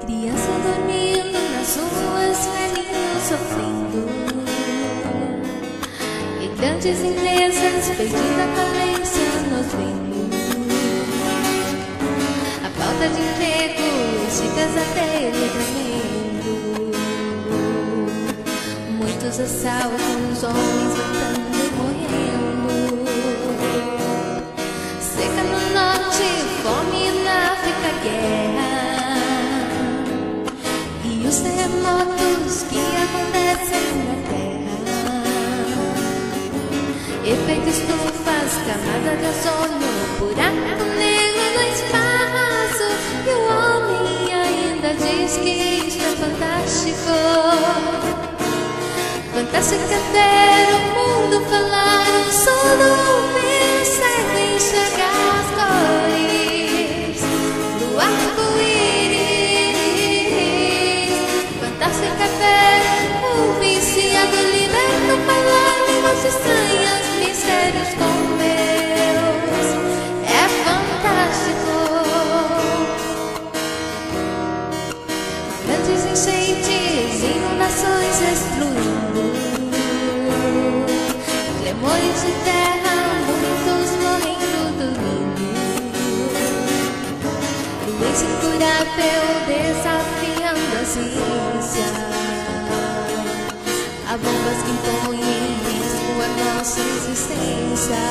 Criança dormindo nas ruas, velhinhos sofrendo. E grandes empresas pedindo a falência nos vendo. A falta de emprego, chicas até tremendo. Muitos assaltos, homens estufas, camada de ozônio, buraco negro no espaço. E o homem ainda diz que isto é fantástico. Fantástico é ter o mundo falar, o sono Grandes enchentes, inundações destruindo Tremores de terra, muitos morrendo dormindo Doença incurável desafiando a ciência. Há bombas que impõem em risco a nossa existência.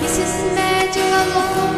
De médio a longo